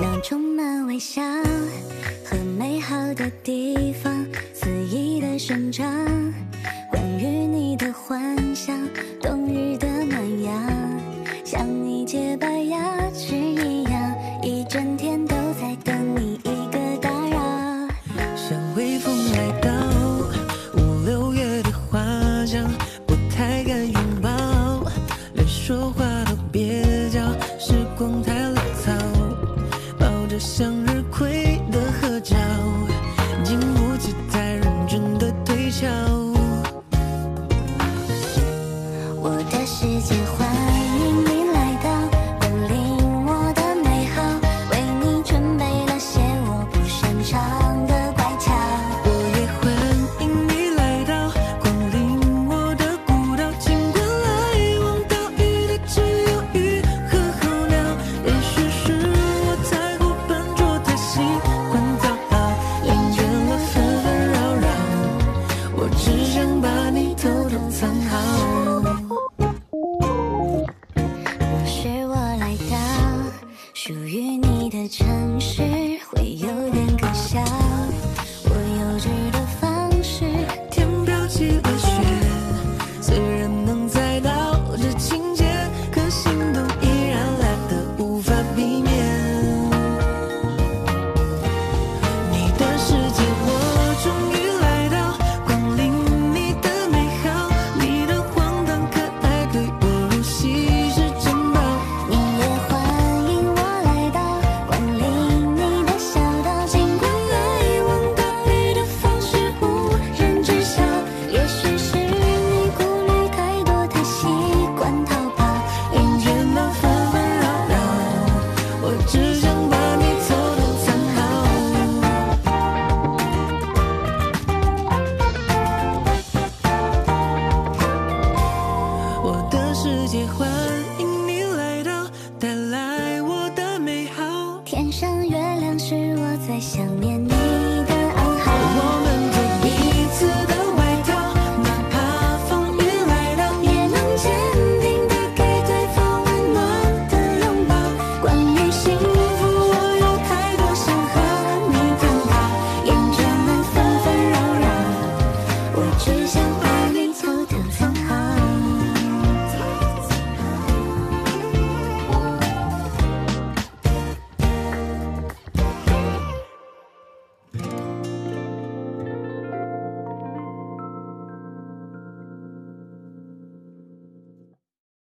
那充满微笑和美好的地方，肆意的生长。关于你的幻想，冬日的暖阳，想。还敢拥抱连说话都蹩脚时光太潦草抱着向日我只想把你偷偷藏好。我学我来到属于你的城。在想念你。